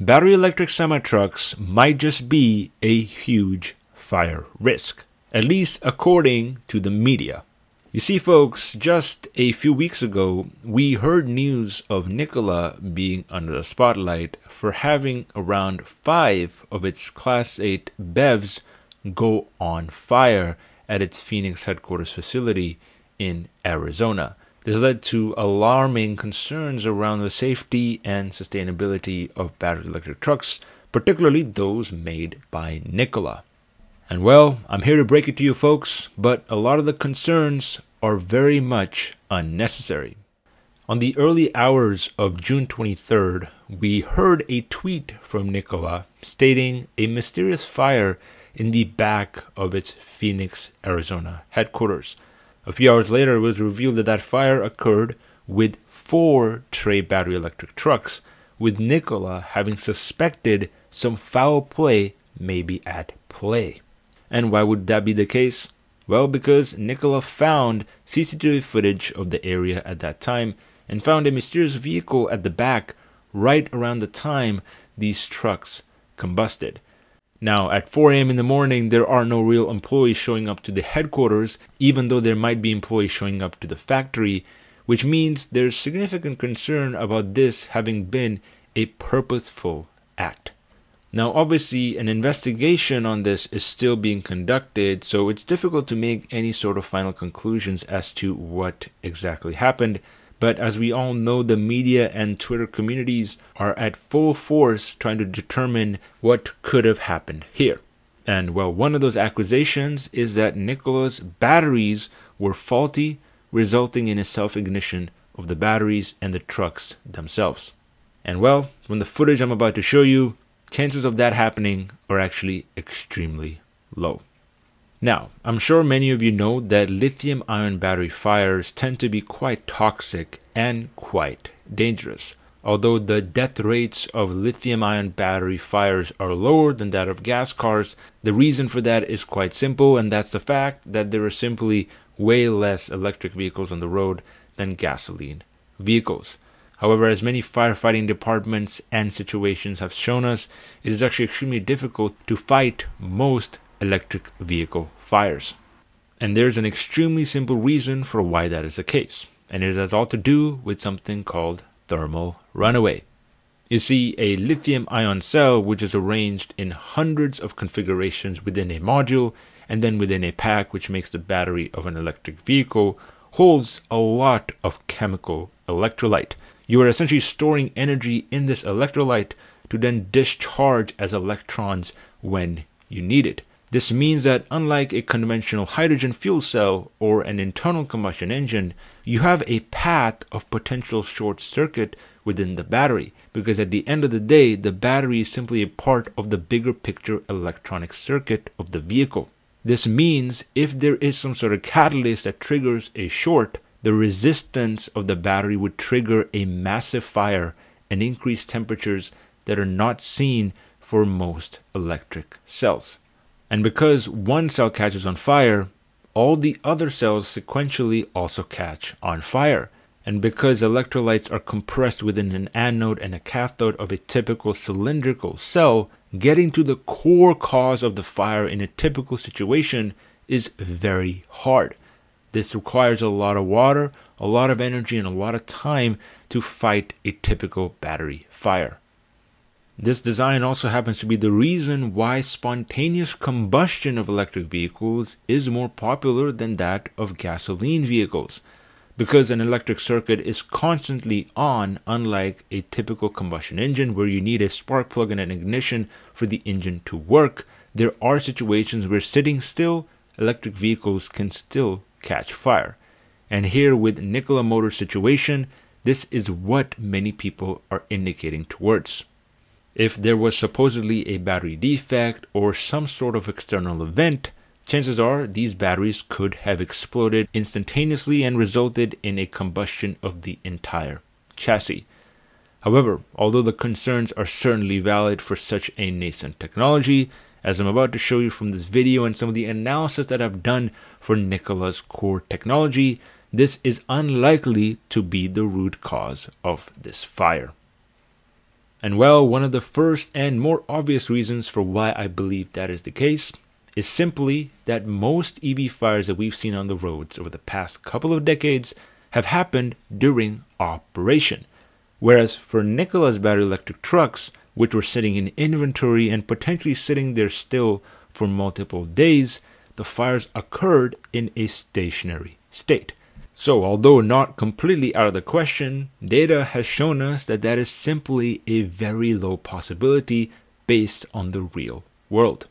battery electric semi trucks might just be a huge fire risk, at least according to the media. You see, folks, just a few weeks ago, we heard news of Nikola being under the spotlight for having around five of its Class 8 BEVs go on fire at its Phoenix headquarters facility in Arizona. This led to alarming concerns around the safety and sustainability of battery electric trucks, particularly those made by Nikola. And well, I'm here to break it to you folks, but a lot of the concerns are very much unnecessary. On the early hours of June 23rd, we heard a tweet from Nikola stating a mysterious fire in the back of its Phoenix, Arizona headquarters. A few hours later, it was revealed that that fire occurred with four Tre battery electric trucks, with Nikola having suspected some foul play may be at play. And why would that be the case? Well, because Nikola found CCTV footage of the area at that time and found a mysterious vehicle at the back right around the time these trucks combusted. Now, at 4 a.m. in the morning, there are no real employees showing up to the headquarters, even though there might be employees showing up to the factory, which means there's significant concern about this having been a purposeful act. Now, obviously, an investigation on this is still being conducted, so it's difficult to make any sort of final conclusions as to what exactly happened. But as we all know, the media and Twitter communities are at full force trying to determine what could have happened here. And well, one of those accusations is that Nikola's batteries were faulty, resulting in a self ignition of the batteries and the trucks themselves. And well, from the footage I'm about to show you, chances of that happening are actually extremely low. Now, I'm sure many of you know that lithium ion battery fires tend to be quite toxic and quite dangerous. Although the death rates of lithium ion battery fires are lower than that of gas cars, the reason for that is quite simple, and that's the fact that there are simply way less electric vehicles on the road than gasoline vehicles. However, as many firefighting departments and situations have shown us, it is actually extremely difficult to fight most electric vehicle fires. And there's an extremely simple reason for why that is the case, and it has all to do with something called thermal runaway. You see, a lithium ion cell, which is arranged in hundreds of configurations within a module and then within a pack, which makes the battery of an electric vehicle, holds a lot of chemical electrolyte. You are essentially storing energy in this electrolyte to then discharge as electrons when you need it. This means that unlike a conventional hydrogen fuel cell or an internal combustion engine, you have a path of potential short circuit within the battery because at the end of the day, the battery is simply a part of the bigger picture electronic circuit of the vehicle. This means if there is some sort of catalyst that triggers a short, the resistance of the battery would trigger a massive fire and increase temperatures that are not seen for most electric cells. And because one cell catches on fire, all the other cells sequentially also catch on fire. And because electrolytes are compressed within an anode and a cathode of a typical cylindrical cell, getting to the core cause of the fire in a typical situation is very hard. This requires a lot of water, a lot of energy, and a lot of time to fight a typical battery fire. This design also happens to be the reason why spontaneous combustion of electric vehicles is more popular than that of gasoline vehicles. Because an electric circuit is constantly on, unlike a typical combustion engine where you need a spark plug and an ignition for the engine to work, there are situations where sitting still, electric vehicles can still catch fire. And here with Nikola Motor situation, this is what many people are indicating towards. If there was supposedly a battery defect or some sort of external event, chances are these batteries could have exploded instantaneously and resulted in a combustion of the entire chassis. However, although the concerns are certainly valid for such a nascent technology, as I'm about to show you from this video and some of the analysis that I've done for Nikola's core technology, this is unlikely to be the root cause of this fire. And well, one of the first and more obvious reasons for why I believe that is the case is simply that most EV fires that we've seen on the roads over the past couple of decades have happened during operation. Whereas for Nikola's battery electric trucks, which were sitting in inventory and potentially sitting there still for multiple days, the fires occurred in a stationary state. So, although not completely out of the question, data has shown us that that is simply a very low possibility based on the real world.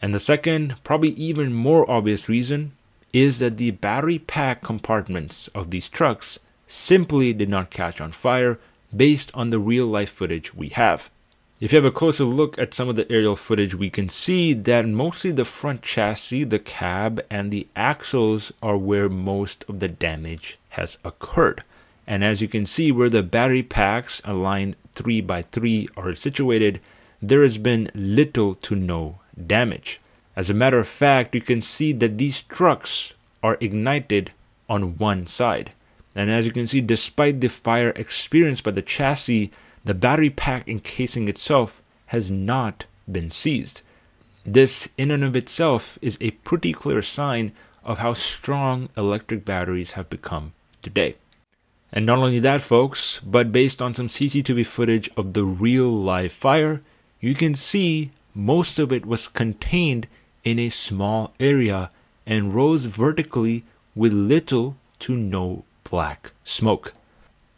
And the second, probably even more obvious reason, is that the battery pack compartments of these trucks simply did not catch on fire based on the real life footage we have. If you have a closer look at some of the aerial footage, we can see that mostly the front chassis, the cab, and the axles are where most of the damage has occurred. And as you can see, where the battery packs aligned 3 by 3 are situated, there has been little to no damage. As a matter of fact, you can see that these trucks are ignited on one side. And as you can see, despite the fire experienced by the chassis, the battery pack encasing itself has not been seized. This, in and of itself, is a pretty clear sign of how strong electric batteries have become today. And not only that, folks, but based on some CCTV footage of the real live fire, you can see most of it was contained in a small area and rose vertically with little to no black smoke.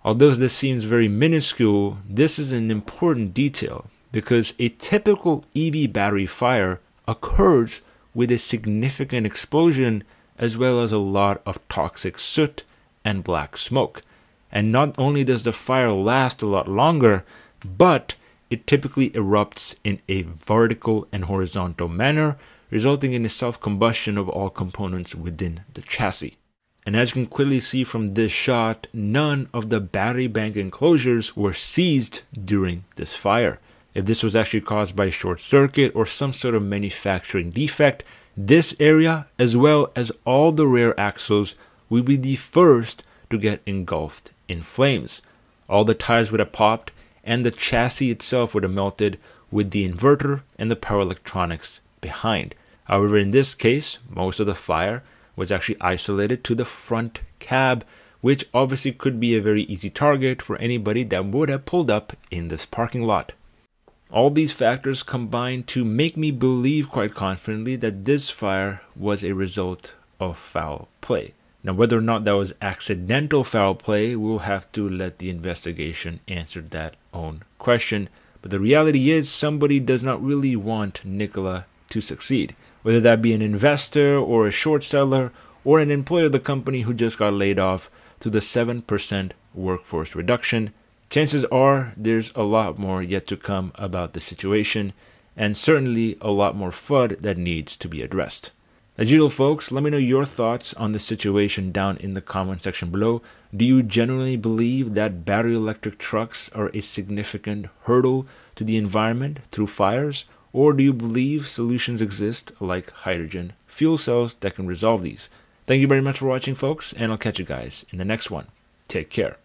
Although this seems very minuscule, this is an important detail because a typical EV battery fire occurs with a significant explosion as well as a lot of toxic soot and black smoke. And not only does the fire last a lot longer, but it typically erupts in a vertical and horizontal manner, resulting in a self combustion of all components within the chassis. And as you can clearly see from this shot, none of the battery bank enclosures were seized during this fire. If this was actually caused by a short circuit or some sort of manufacturing defect, this area, as well as all the rear axles, will be the first to get engulfed in flames. All the tires would have popped, and the chassis itself would have melted with the inverter and the power electronics behind. However, in this case, most of the fire was actually isolated to the front cab, which obviously could be a very easy target for anybody that would have pulled up in this parking lot. All these factors combined to make me believe quite confidently that this fire was a result of foul play. Now, whether or not that was accidental foul play, we'll have to let the investigation answer that own question. But the reality is, somebody does not really want Nikola to succeed whether that be an investor or a short seller or an employee of the company who just got laid off to the 7% workforce reduction. Chances are there's a lot more yet to come about the situation, and certainly a lot more FUD that needs to be addressed. As usual, folks, let me know your thoughts on the situation down in the comment section below. Do you genuinely believe that battery electric trucks are a significant hurdle to the environment through fires? Or do you believe solutions exist like hydrogen fuel cells that can resolve these? Thank you very much for watching, folks, and I'll catch you guys in the next one. Take care.